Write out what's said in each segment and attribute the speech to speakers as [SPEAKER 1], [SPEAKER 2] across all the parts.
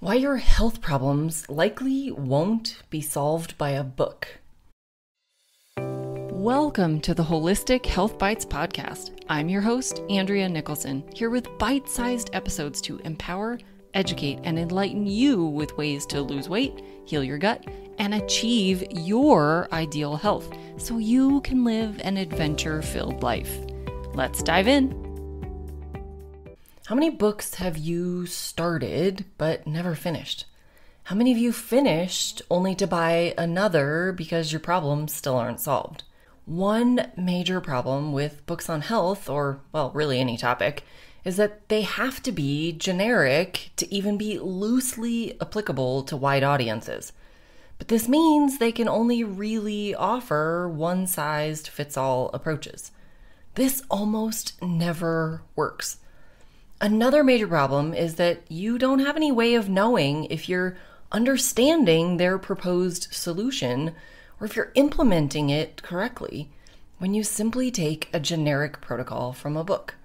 [SPEAKER 1] Why your health problems likely won't be solved by a book. Welcome to the Holistic Health Bites podcast. I'm your host, Andrea Nicholson, here with bite sized episodes to empower, educate, and enlighten you with ways to lose weight, heal your gut, and achieve your ideal health so you can live an adventure filled life. Let's dive in. How many books have you started but never finished? How many of you finished only to buy another because your problems still aren't solved? One major problem with books on health, or, well, really any topic, is that they have to be generic to even be loosely applicable to wide audiences. But this means they can only really offer one sized fits all approaches. This almost never works. Another major problem is that you don't have any way of knowing if you're understanding their proposed solution or if you're implementing it correctly when you simply take a generic protocol from a book.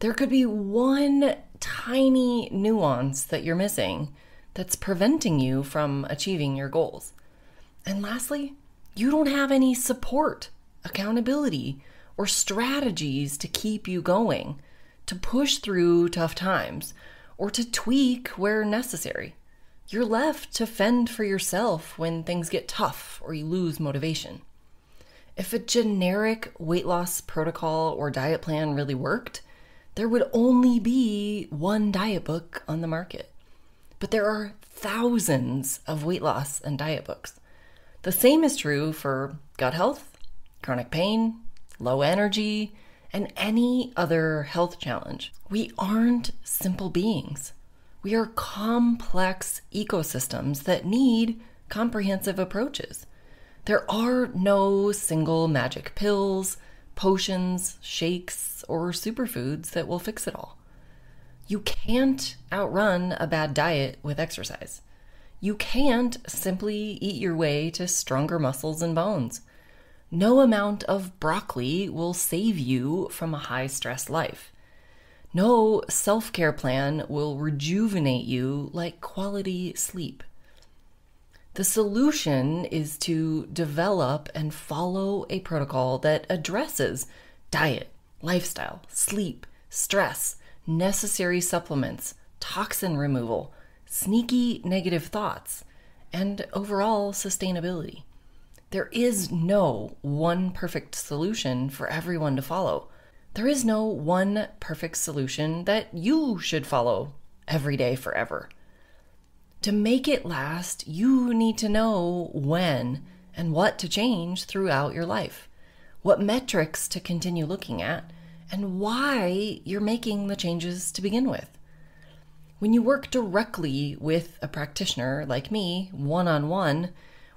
[SPEAKER 1] There could be one tiny nuance that you're missing that's preventing you from achieving your goals. And lastly, you don't have any support, accountability, or strategies to keep you going to push through tough times, or to tweak where necessary. You're left to fend for yourself when things get tough or you lose motivation. If a generic weight loss protocol or diet plan really worked, there would only be one diet book on the market. But there are thousands of weight loss and diet books. The same is true for gut health, chronic pain, low energy, and any other health challenge. We aren't simple beings. We are complex ecosystems that need comprehensive approaches. There are no single magic pills, potions, shakes, or superfoods that will fix it all. You can't outrun a bad diet with exercise. You can't simply eat your way to stronger muscles and bones. No amount of broccoli will save you from a high stress life. No self care plan will rejuvenate you like quality sleep. The solution is to develop and follow a protocol that addresses diet, lifestyle, sleep, stress, necessary supplements, toxin removal, sneaky negative thoughts, and overall sustainability. There is no one perfect solution for everyone to follow. There is no one perfect solution that you should follow every day forever. To make it last, you need to know when and what to change throughout your life, what metrics to continue looking at, and why you're making the changes to begin with. When you work directly with a practitioner like me, one on one,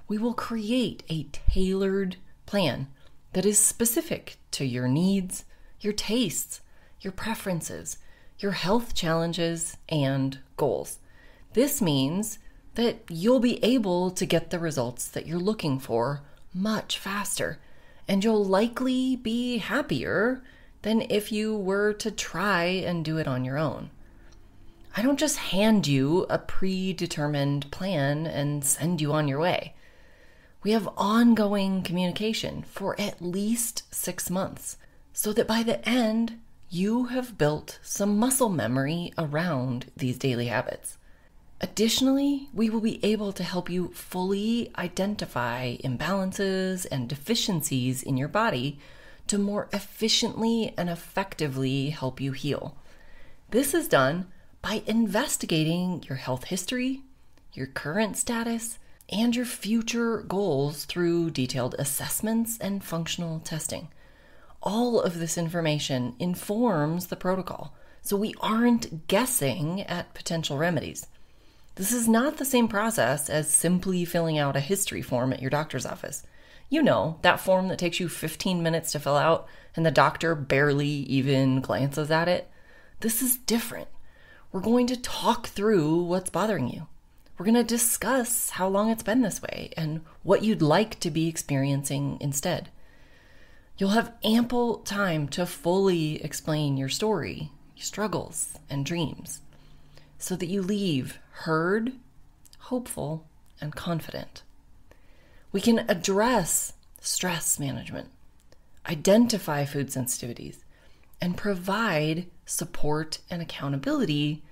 [SPEAKER 1] we will create a tailored plan that is specific to your needs, your tastes, your preferences, your health challenges, and goals. This means that you'll be able to get the results that you're looking for much faster, and you'll likely be happier than if you were to try and do it on your own. I don't just hand you a predetermined plan and send you on your way. We have ongoing communication for at least six months so that by the end, you have built some muscle memory around these daily habits. Additionally, we will be able to help you fully identify imbalances and deficiencies in your body to more efficiently and effectively help you heal. This is done by investigating your health history, your current status, and your future goals through detailed assessments and functional testing. All of this information informs the protocol, so we aren't guessing at potential remedies. This is not the same process as simply filling out a history form at your doctor's office. You know, that form that takes you 15 minutes to fill out and the doctor barely even glances at it. This is different. We're going to talk through what's bothering you. We're going to discuss how long it's been this way and what you'd like to be experiencing instead. You'll have ample time to fully explain your story, struggles, and dreams. so that you leave heard, hopeful, and confident. We can address stress management, identify food sensitivities, and provide support and accountability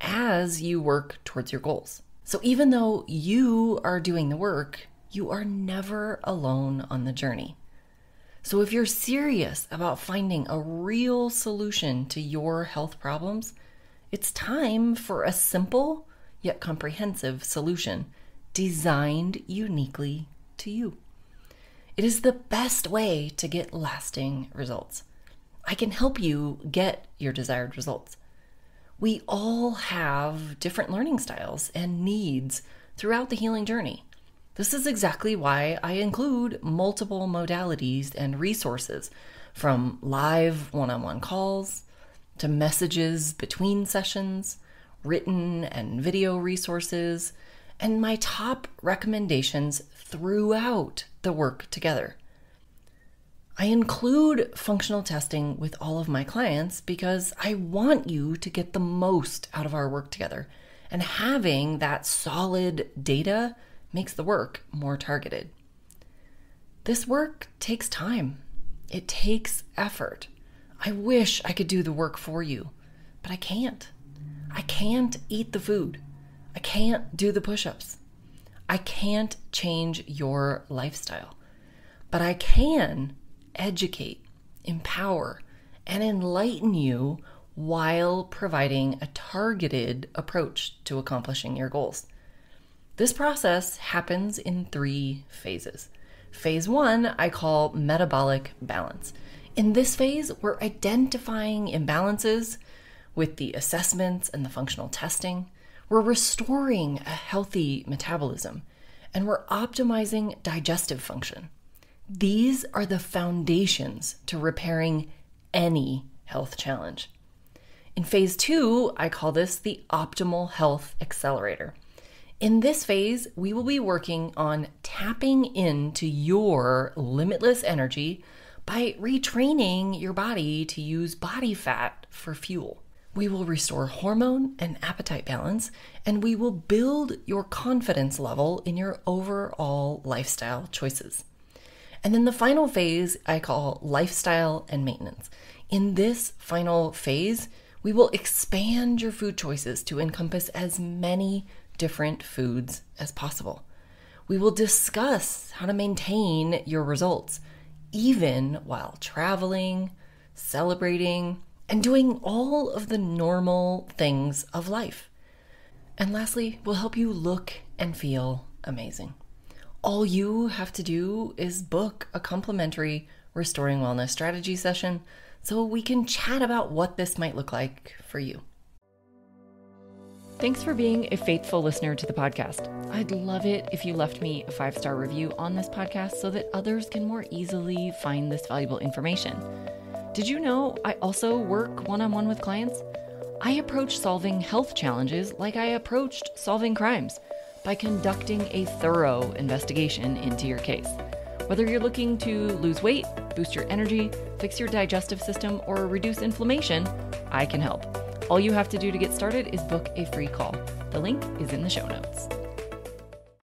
[SPEAKER 1] as you work towards your goals. So, even though you are doing the work, you are never alone on the journey. So, if you're serious about finding a real solution to your health problems, it's time for a simple yet comprehensive solution designed uniquely to you. It is the best way to get lasting results. I can help you get your desired results. We all have different learning styles and needs throughout the healing journey. This is exactly why I include multiple modalities and resources from live one on one calls to messages between sessions, written and video resources, and my top recommendations throughout the work together. I include functional testing with all of my clients because I want you to get the most out of our work together. And having that solid data makes the work more targeted. This work takes time, it takes effort. I wish I could do the work for you, but I can't. I can't eat the food. I can't do the push ups. I can't change your lifestyle, but I can educate, empower, and enlighten you while providing a targeted approach to accomplishing your goals. This process happens in three phases. Phase one, I call metabolic balance. In this phase, we're identifying imbalances with the assessments and the functional testing. We're restoring a healthy metabolism and we're optimizing digestive function. These are the foundations to repairing any health challenge. In phase two, I call this the optimal health accelerator. In this phase, we will be working on tapping into your limitless energy by retraining your body to use body fat for fuel. We will restore hormone and appetite balance, and we will build your confidence level in your overall lifestyle choices. And then the final phase I call lifestyle and maintenance. In this final phase, we will expand your food choices to encompass as many different foods as possible. We will discuss how to maintain your results, even while traveling, celebrating, and doing all of the normal things of life. And lastly, we'll help you look and feel amazing. All you have to do is book a complimentary Restoring Wellness strategy session so we can chat about what this might look like for you. Thanks for being a faithful listener to the podcast. I'd love it if you left me a five star review on this podcast so that others can more easily find this valuable information. Did you know I also work one on one with clients? I approach solving health challenges like I approached solving crimes by conducting a thorough investigation into your case. Whether you're looking to lose weight, boost your energy, fix your digestive system, or reduce inflammation, I can help. All you have to do to get started is book a free call. The link is in the show notes.